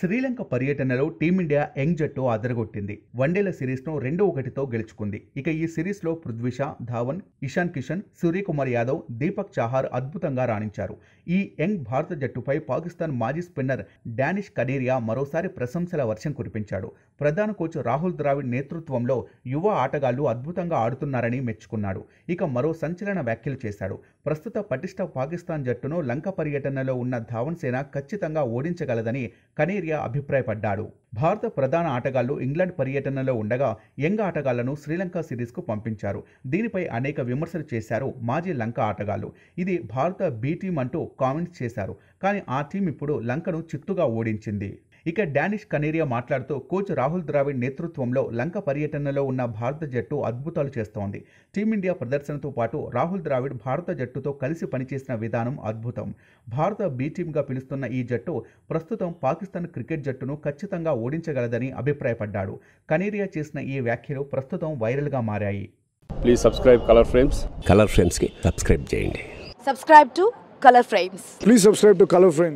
శ్రీలంక పర్యటనలో team India young జట్టు అదరగొట్టింది. వన్డేల సిరీస్ను రెండు ఒకటితో గెలుచుకుంది. ఇక ఈ సిరీస్లో పృథ్వీషా ధావన్ ఇషాన్ కిషన్ సూర్యకుమార్ యాదవ్ దీపక్ చాహార్ అద్భుతంగా రాణించారు. ఈ యంగ్ భారత జట్టుపై పాకిస్తాన్ మాజీ స్పిన్నర్ డానిష్ కనేరియా మరోసారి ప్రశంసల వర్షం కురిపించాడు. ప్రధాన కోచ్ రాహుల్ ద్రావిడ్ నేతృత్వంలో యువ ఆటగాళ్ళు అద్భుతంగా ఆడుతున్నారని మెచ్చుకున్నాడు. ఇక మరో సంచలన వ్యాఖ్యలు చేశాడు. ప్రస్తుత పటిష్ట పాకిస్తాన్ జట్టును లంక పర్యటనలో ఉన్న ధావన్ సేన ఖచ్చితంగా ఓడించగలదని కనేరియా అభిప్రాయపడ్డాడు. భారత ప్రధాన ఆటగాళ్ళు ఇంగ్లాండ్ పర్యటనలో ఉండగా యంగ్ ఆటగాళ్ళను శ్రీలంక సిరీస్కు పంపించారు. దీనిపై అనేక విమర్శలు చేశారు మాజీ లంక ఆటగాళ్ళు ఇది భారత బి టీం అంటూ కామెంట్స్ చేశారు. కానీ ఆ టీం ఇప్పుడు లంకను చిత్తుగా ఓడించింది. ఇక డానిష్ కనేరియా మాట్లాడుతూ కోచ్ రాహుల్ ద్రావిడ్ నేతృత్వంలో లంక పర్యటనలో ఉన్న భారత జట్టు అద్భుతాలు చేస్తోంది. టీమిండియా ప్రదర్శనతో పాటు రాహుల్ ద్రావిడ్ భారత జట్టుతో కలిసి పనిచేసిన విధానం అద్భుతం. భారత బి టీంగా పిలుస్తున్న ఈ జట్టు ప్రస్తుతం పాకిస్తాన్ క్రికెట్ జట్టును ఖచ్చితంగా ఓడించగలదని అభిప్రాయపడ్డాడు. కనేరియా చేసిన ఈ వ్యాఖ్యలు ప్రస్తుతం వైరల్గా మారాయి. Please subscribe colour frames colour ఫ్రేమ్స్కి subscribe చేయండి. Subscribe to Color Frames. Please subscribe to Color Frame.